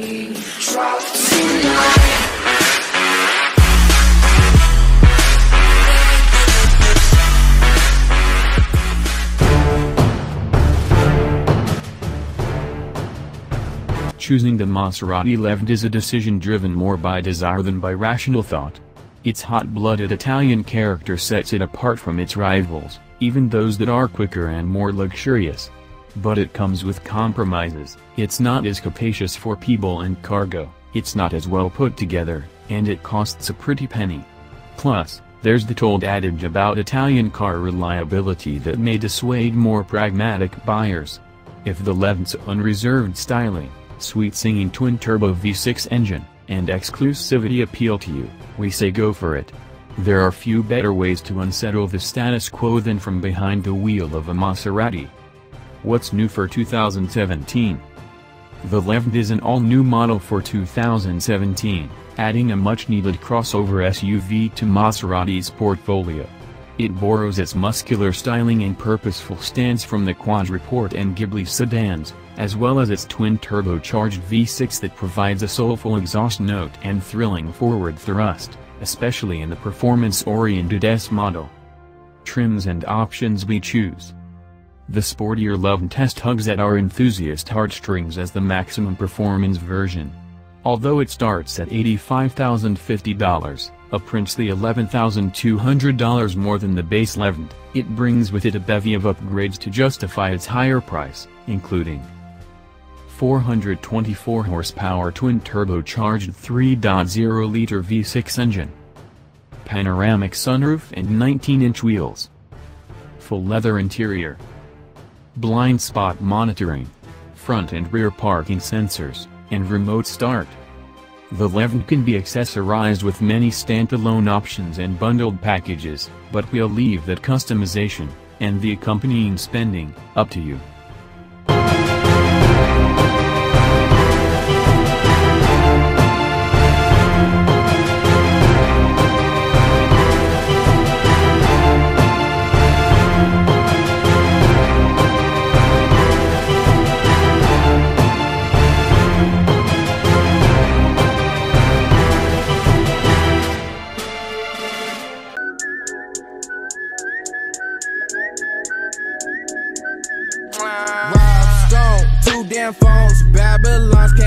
Tonight. Choosing the Maserati Levante is a decision driven more by desire than by rational thought. Its hot-blooded Italian character sets it apart from its rivals, even those that are quicker and more luxurious. But it comes with compromises, it's not as capacious for people and cargo, it's not as well put together, and it costs a pretty penny. Plus, there's the told adage about Italian car reliability that may dissuade more pragmatic buyers. If the Levante's unreserved styling, sweet-singing twin-turbo V6 engine, and exclusivity appeal to you, we say go for it. There are few better ways to unsettle the status quo than from behind the wheel of a Maserati. What's new for 2017? The Levante is an all-new model for 2017, adding a much-needed crossover SUV to Maserati's portfolio. It borrows its muscular styling and purposeful stance from the Quattroporte and Ghibli sedans, as well as its twin-turbocharged V6 that provides a soulful exhaust note and thrilling forward thrust, especially in the performance-oriented S model. Trims and options we choose. The sportier Levante S hugs at our enthusiast heartstrings as the maximum performance version. Although it starts at $85,050, a princely $11,200 more than the base Levante, it brings with it a bevy of upgrades to justify its higher price, including 424 horsepower twin-turbocharged 3.0-liter V6 engine, panoramic sunroof and 19-inch wheels, full leather interior, blind spot monitoring, front and rear parking sensors, and remote start. The Levante can be accessorized with many standalone options and bundled packages, but we'll leave that customization, and the accompanying spending, up to you. Rob Stone, two damn phones, Babylon's.